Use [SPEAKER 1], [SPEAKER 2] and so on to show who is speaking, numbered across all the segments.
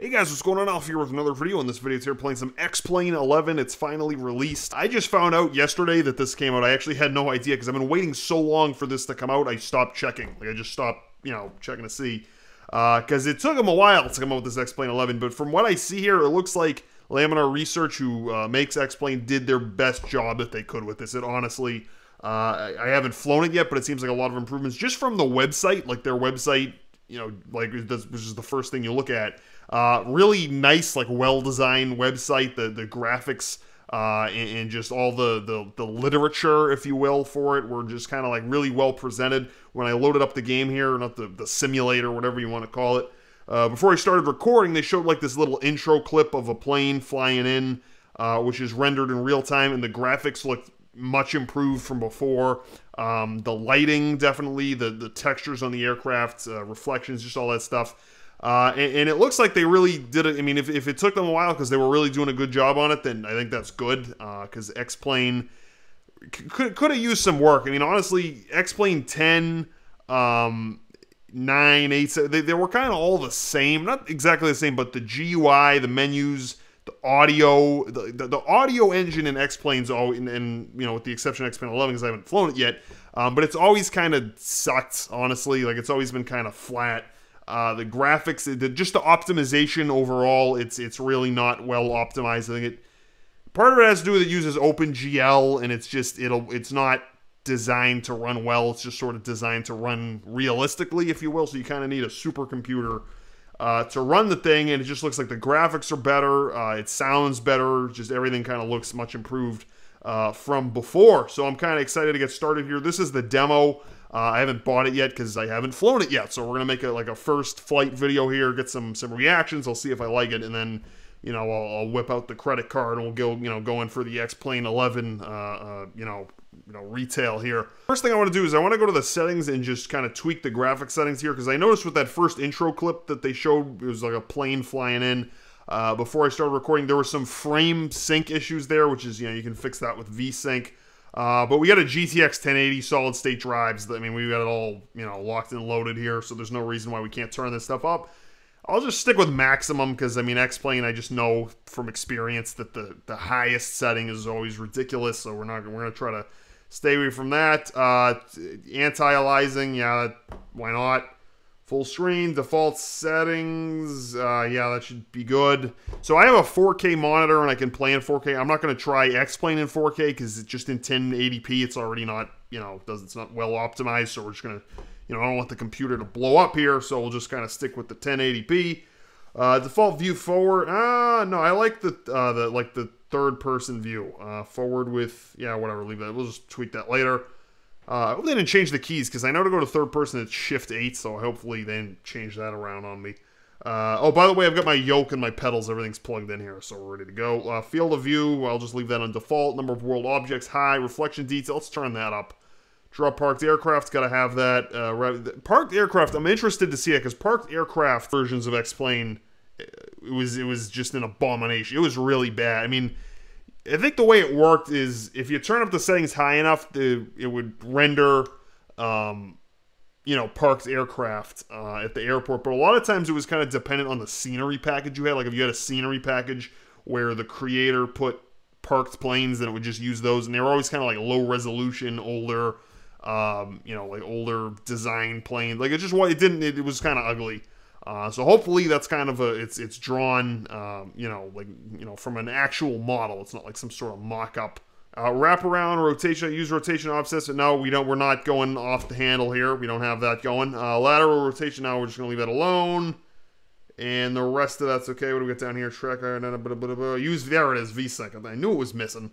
[SPEAKER 1] Hey guys, what's going on? Alf here with another video. In this video, it's here playing some X-Plane 11. It's finally released. I just found out yesterday that this came out. I actually had no idea because I've been waiting so long for this to come out. I stopped checking. Like I just stopped, you know, checking to see because uh, it took them a while to come out with this X-Plane 11. But from what I see here, it looks like Laminar Research, who uh, makes X-Plane, did their best job that they could with this. It honestly, uh, I haven't flown it yet, but it seems like a lot of improvements just from the website, like their website. You know, like this, which is the first thing you look at uh, really nice, like well-designed website. The the graphics uh, and, and, just all the, the the literature, if you will, for it were just kind of like really well presented. When I loaded up the game here, not the the simulator, whatever you want to call it. Uh, before I started recording, they showed like this little intro clip of a plane flying in, uh, which is rendered in real time, and the graphics looked much improved from before. Um, the lighting, definitely, the the textures on the aircraft, uh, reflections, just all that stuff. Uh, and, and, it looks like they really did it. I mean, if, if it took them a while because they were really doing a good job on it, then I think that's good. Because uh, X Plane could could have used some work. I mean, honestly, X Plane 10, um, 9, 8, they, they were kind of all the same. Not exactly the same, but the GUI, the menus, audio, the, the, the audio engine in X Plane's all, and, and, you know, with the exception of X Plane 11 because I haven't flown it yet, um, but it's always kind of sucked, honestly. Like, it's always been kind of flat. Uh, the graphics, the, just the optimization overall, it's it's really not well optimized. I think it part of it has to do with it uses OpenGL, and it's just it'll it's not designed to run well. It's just sort of designed to run realistically, if you will. So you kind of need a supercomputer uh, to run the thing, and it just looks like the graphics are better. Uh, it sounds better. Just everything kind of looks much improved uh, from before. So I'm kind of excited to get started here. This is the demo. Uh, I haven't bought it yet because I haven't flown it yet. So we're gonna make a like a first flight video here, get some some reactions. I'll see if I like it, and then you know I'll, I'll whip out the credit card and we'll go you know go in for the X Plane 11 uh, uh, you know you know retail here. First thing I want to do is I want to go to the settings and just kind of tweak the graphic settings here because I noticed with that first intro clip that they showed it was like a plane flying in. Uh, before I started recording, there were some frame sync issues there, which is you know you can fix that with VSync. Uh, but we got a GTX 1080 solid state drives. I mean, we got it all, you know, locked and loaded here, so there's no reason why we can't turn this stuff up. I'll just stick with maximum because I mean X-Plane. I just know from experience that the the highest setting is always ridiculous. So we're not we're gonna try to stay away from that. Uh, anti-aliasing, yeah, why not? Full screen, default settings, uh, yeah, that should be good. So I have a 4K monitor and I can play in 4K. I'm not going to try X-Plane in 4K because it's just in 1080p. It's already not, you know, does it's not well optimized. So we're just going to, you know, I don't want the computer to blow up here. So we'll just kind of stick with the 1080p. Uh, default view forward. Ah, uh, no, I like the uh, the like the third person view. Uh, forward with yeah, whatever. Leave that. We'll just tweak that later. Uh, I hope they didn't change the keys because I know to go to third person it's Shift 8, so hopefully they didn't change that around on me. Uh, oh, by the way, I've got my yoke and my pedals. Everything's plugged in here, so we're ready to go. Uh, field of view, I'll just leave that on default. Number of world objects, high. Reflection detail, let's turn that up. Draw parked aircraft, got to have that. Uh, parked aircraft, I'm interested to see it because parked aircraft versions of X-Plane, it was, it was just an abomination. It was really bad. I mean, I think the way it worked is if you turn up the settings high enough, the, it would render, um, you know, parked aircraft uh, at the airport. But a lot of times it was kind of dependent on the scenery package you had. Like if you had a scenery package where the creator put parked planes, then it would just use those, and they were always kind of like low resolution, older, um, you know, like older design planes. Like it just it didn't. It, it was kind of ugly. Uh, so hopefully that's kind of a it's it's drawn um, you know like you know from an actual model. It's not like some sort of mock-up. Uh, wrap around rotation, use rotation offsets. No, we don't. We're not going off the handle here. We don't have that going. Uh, lateral rotation. Now we're just gonna leave that alone. And the rest of that's okay. What do we got down here? Track use there it is. VSync. I knew it was missing.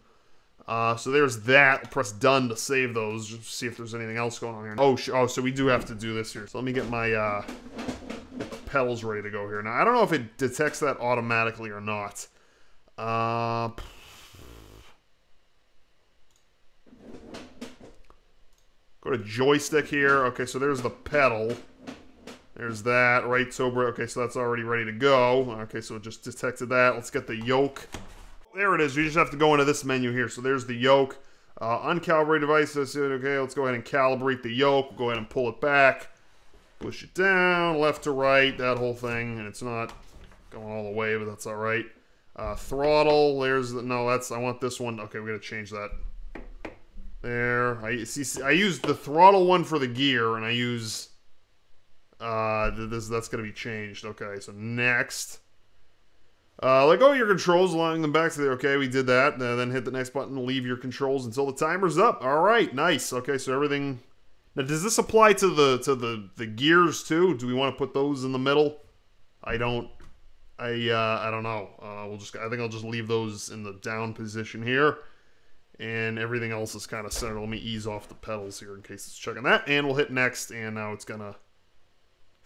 [SPEAKER 1] Uh, so there's that. press done to save those. Just see if there's anything else going on here. Oh, oh, so we do have to do this here. So let me get my uh, pedals ready to go here. Now, I don't know if it detects that automatically or not. Uh, go to joystick here. Okay, so there's the pedal. There's that, right? So, okay, so that's already ready to go. Okay, so it just detected that. Let's get the yoke. There it is. You just have to go into this menu here. So there's the yoke. Uh, uncalibrated devices. Okay, let's go ahead and calibrate the yoke. We'll go ahead and pull it back push it down, left to right, that whole thing, and it's not going all the way, but that's all right. Uh, throttle, there's the, no, that's, I want this one. Okay, we gotta change that. There, I see, I use the throttle one for the gear, and I use, uh, this, that's gonna be changed. Okay, so next. Uh, go of your controls, allowing them back to the, okay, we did that. Uh, then hit the next button, leave your controls until the timer's up. All right, nice. Okay, so everything, now does this apply to the, to the, the gears too? Do we want to put those in the middle? I don't, I, uh, I don't know. Uh, we'll just, I think I'll just leave those in the down position here. And everything else is kind of centered. Let me ease off the pedals here in case it's checking that. And we'll hit next, and now it's gonna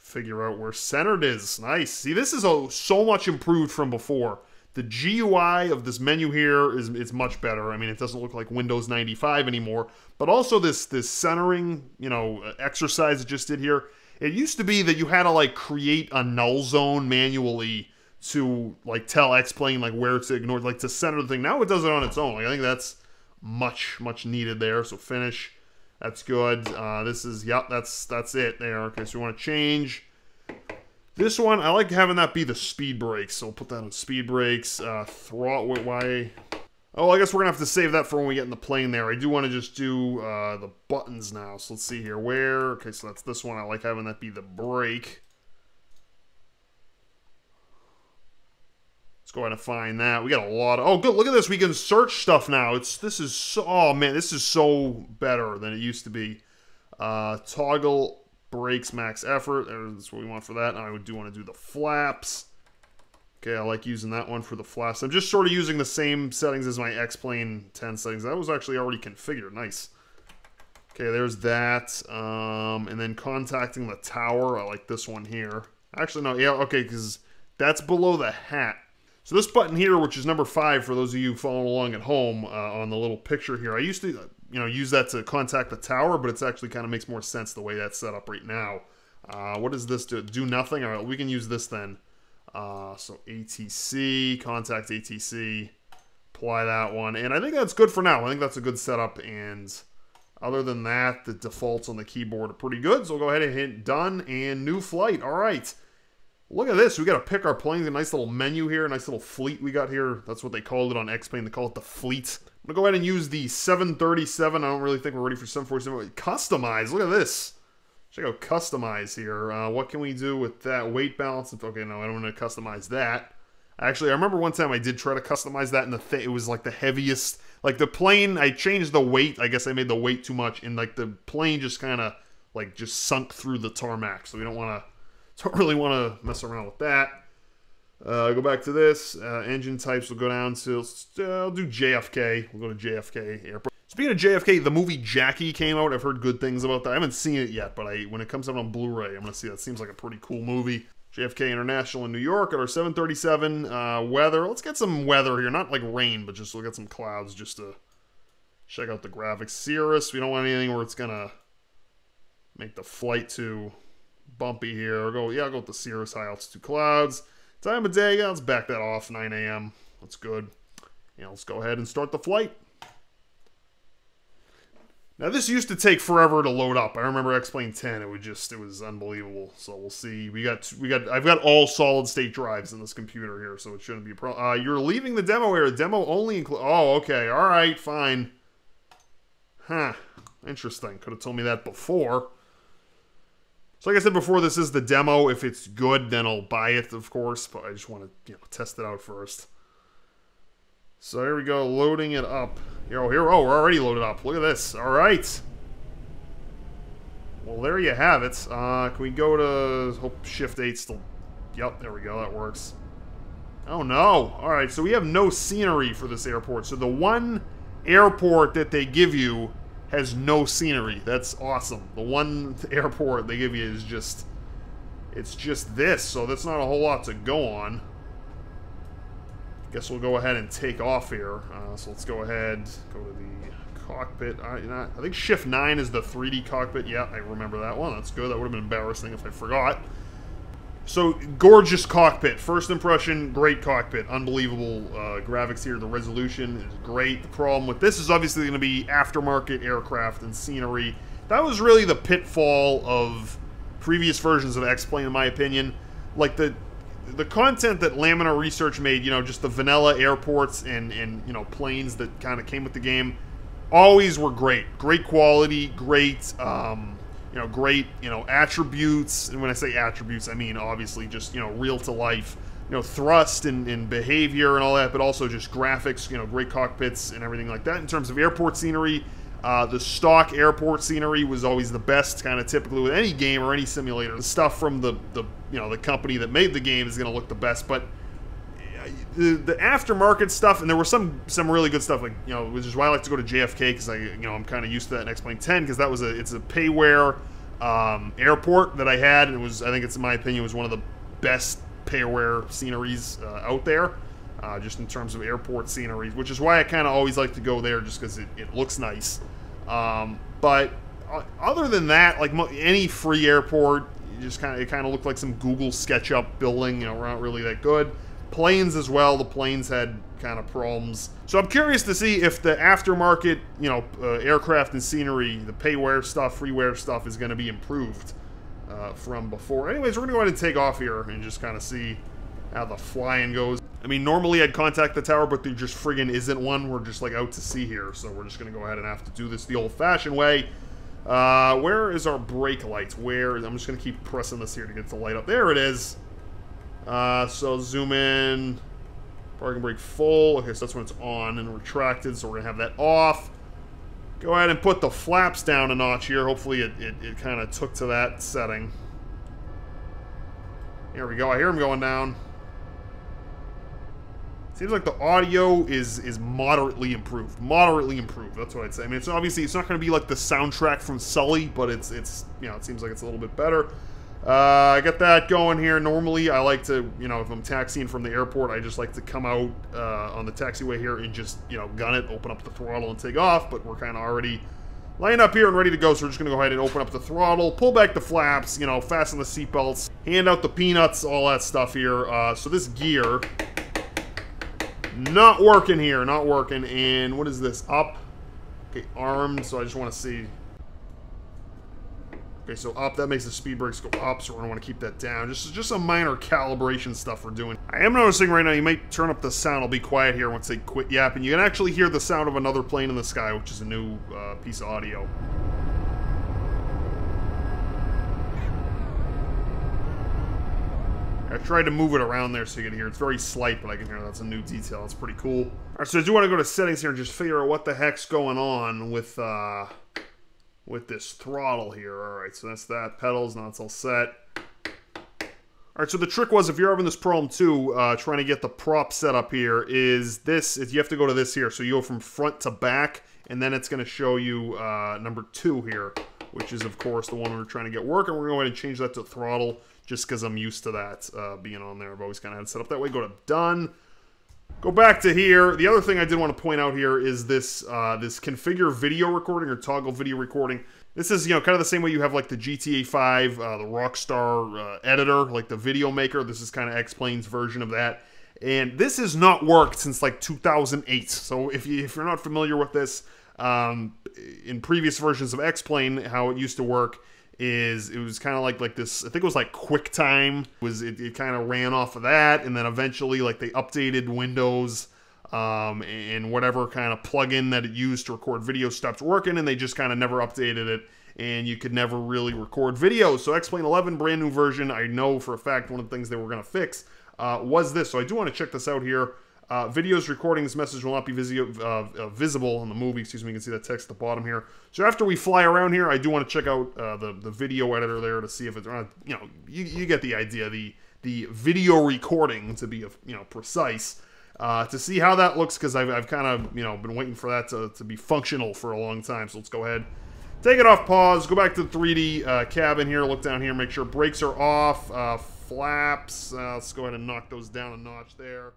[SPEAKER 1] figure out where centered is. Nice. See, this is a, so much improved from before. The GUI of this menu here is it's much better. I mean, it doesn't look like Windows 95 anymore. But also this this centering, you know, exercise it just did here. It used to be that you had to like create a null zone manually to like tell X-Plane like where to ignore, like to center the thing. Now it does it on its own. Like I think that's much much needed there. So finish. That's good. Uh, this is, yep, that's that's it there. Okay, so we want to change. This one, I like having that be the speed brakes. So we'll put that on speed brakes. Uh, throttle, why? Oh, I guess we're going to have to save that for when we get in the plane there. I do want to just do uh, the buttons now. So let's see here. Where? Okay, so that's this one. I like having that be the brake. Let's go ahead and find that. We got a lot of, oh, good. Look at this. We can search stuff now. It's, this is so, oh man, this is so better than it used to be. Uh, toggle brakes max effort. That's what we want for that. I would do want to do the flaps. Okay, I like using that one for the flaps. I'm just sort of using the same settings as my X-Plane 10 settings. That was actually already configured. Nice. Okay, there's that. Um, and then contacting the tower. I like this one here. Actually, no. Yeah, okay, because that's below the hat. So this button here, which is number five for those of you following along at home uh, on the little picture here, I used to, you know, use that to contact the tower, but it's actually kind of makes more sense the way that's set up right now. Uh, what does this do? Do nothing? All right, we can use this then. Uh, so ATC, contact ATC, apply that one. And I think that's good for now. I think that's a good setup. And other than that, the defaults on the keyboard are pretty good. So we'll go ahead and hit done and new flight. All right. Look at this. We got to pick our planes. A nice little menu here. A nice little fleet we got here. That's what they called it on X-Plane. They call it the fleet. I'm going to go ahead and use the 737. I don't really think we're ready for 747. Customize. Look at this. Check out customize here. Uh, what can we do with that weight balance? Okay, no, I don't want to customize that. Actually, I remember one time I did try to customize that, and the th it was like the heaviest. Like the plane, I changed the weight. I guess I made the weight too much, and like the plane just kind of like just sunk through the tarmac. So we don't want to don't really want to mess around with that. Uh, go back to this. Uh, engine types will go down to, uh, I'll do JFK. We'll go to JFK Airport. Speaking of JFK, the movie Jackie came out. I've heard good things about that. I haven't seen it yet, but I when it comes out on Blu-ray, I'm going to see that. Seems like a pretty cool movie. JFK International in New York at our 737. Uh, weather. Let's get some weather here. Not like rain, but just look at some clouds just to check out the graphics. Cirrus. We don't want anything where it's going to make the flight too bumpy here. I'll go, yeah, I'll go with the Cirrus High Altitude Clouds. Time of day, yeah, let's back that off, 9 a.m. That's good. Yeah, let's go ahead and start the flight. Now this used to take forever to load up. I remember X-Plane 10. It was just it was unbelievable. So we'll see. We got we got I've got all solid state drives in this computer here, so it shouldn't be a problem. Uh, you're leaving the demo area. Demo only include. Oh, okay. All right, fine. Huh. Interesting. Could have told me that before. So like I said before, this is the demo. If it's good, then I'll buy it, of course. But I just want to you know, test it out first. So here we go, loading it up. Here, oh, here, oh, we're already loaded up. Look at this. All right. Well, there you have it. Uh, can we go to hope Shift 8 still... Yep, there we go. That works. Oh, no. All right, so we have no scenery for this airport. So the one airport that they give you has no scenery. That's awesome. The one airport they give you is just... It's just this, so that's not a whole lot to go on. Guess we'll go ahead and take off here. Uh, so let's go ahead, go to the cockpit. I, I think Shift 9 is the 3D cockpit. Yeah, I remember that one. That's good. That would have been embarrassing if I forgot. So, gorgeous cockpit. First impression, great cockpit. Unbelievable uh, graphics here. The resolution is great. The problem with this is obviously going to be aftermarket aircraft and scenery. That was really the pitfall of previous versions of X-Plane, in my opinion. Like, the the content that Laminar Research made, you know, just the vanilla airports and and you know planes that kind of came with the game, always were great. Great quality, great. Um, you know, great, you know, attributes. And when I say attributes, I mean obviously just, you know, real to life, you know, thrust and, and behavior and all that, but also just graphics, you know, great cockpits and everything like that. In terms of airport scenery, uh, the stock airport scenery was always the best, kind of typically with any game or any simulator. The stuff from the, the you know the company that made the game is going to look the best, but the, the aftermarket stuff, and there was some some really good stuff, like you know, which is why I like to go to JFK because I you know I'm kind of used to that in X-Plane 10 because that was a it's a payware um, airport that I had, and it was I think it's in my opinion was one of the best payware sceneries uh, out there, uh, just in terms of airport sceneries, which is why I kind of always like to go there just because it, it looks nice. Um, but uh, other than that, like any free airport, just kind of it kind of looked like some Google SketchUp building. You know, we're not really that good. Planes as well. The planes had kind of problems. So I'm curious to see if the aftermarket, you know, uh, aircraft and scenery, the payware stuff, freeware stuff is going to be improved uh, from before. Anyways, we're going to go ahead and take off here and just kind of see how the flying goes. I mean, normally I'd contact the tower, but there just friggin' isn't one. We're just like out to sea here, so we're just going to go ahead and have to do this the old-fashioned way. Uh, where is our brake lights? Where? I'm just going to keep pressing this here to get the light up. There it is. Uh, so zoom in. Parking brake full. Okay, so that's when it's on and retracted, so we're to have that off. Go ahead and put the flaps down a notch here. Hopefully it, it, it kind of took to that setting. Here we go. I hear him going down. Seems like the audio is is moderately improved. Moderately improved. That's what I'd say. I mean, it's obviously it's not going to be like the soundtrack from Sully, but it's it's you know it seems like it's a little bit better. Uh, I got that going here. Normally, I like to, you know, if I'm taxiing from the airport, I just like to come out uh, on the taxiway here and just, you know, gun it, open up the throttle and take off. But we're kind of already lined up here and ready to go, so we're just going to go ahead and open up the throttle, pull back the flaps, you know, fasten the seatbelts, hand out the peanuts, all that stuff here. Uh, so this gear, not working here, not working. And what is this? Up. Okay, armed, so I just want to see Okay, so up, that makes the speed brakes go up, so we're gonna wanna keep that down. Just, just some minor calibration stuff we're doing. I am noticing right now, you might turn up the sound. I'll be quiet here once they quit yapping. You can actually hear the sound of another plane in the sky, which is a new uh, piece of audio. I tried to move it around there so you can hear. It's very slight, but I can hear that's a new detail. It's pretty cool. All right, so I do want to go to settings here and just figure out what the heck's going on with uh, with this throttle here. All right, so that's that. Pedals, now it's all set. All right, so the trick was, if you're having this problem too, uh, trying to get the prop set up here, is this, is you have to go to this here. So you go from front to back, and then it's going to show you uh, number two here, which is, of course, the one we're trying to get working. We're going to go ahead and change that to throttle, just because I'm used to that uh, being on there. I've always kind of had it set up that way. Go to done. Go back to here. The other thing I did want to point out here is this uh, this configure video recording or toggle video recording. This is, you know, kind of the same way you have like the GTA 5, uh, the Rockstar uh, editor, like the video maker. This is kind of X-Plane's version of that. And this has not worked since like 2008. So if, you, if you're not familiar with this, um, in previous versions of X-Plane, how it used to work is it was kind of like like this i think it was like quicktime was it, it kind of ran off of that and then eventually like they updated windows um, and whatever kind of plugin that it used to record video stopped working and they just kind of never updated it and you could never really record video. So X-Plane 11 brand new version i know for a fact one of the things they were going to fix uh, was this. So i do want to check this out here uh, videos recording this message will not be visi uh, uh, visible in the movie. Excuse me, you can see that text at the bottom here. So after we fly around here, I do want to check out uh, the the video editor there to see if it's uh, you know you, you get the idea the the video recording to be you know precise. Uh, to see how that looks because I've, I've kind of you know been waiting for that to, to be functional for a long time so let's go ahead take it off pause go back to the 3d uh, cabin here look down here make sure brakes are off uh, flaps let's go ahead and knock those down a notch there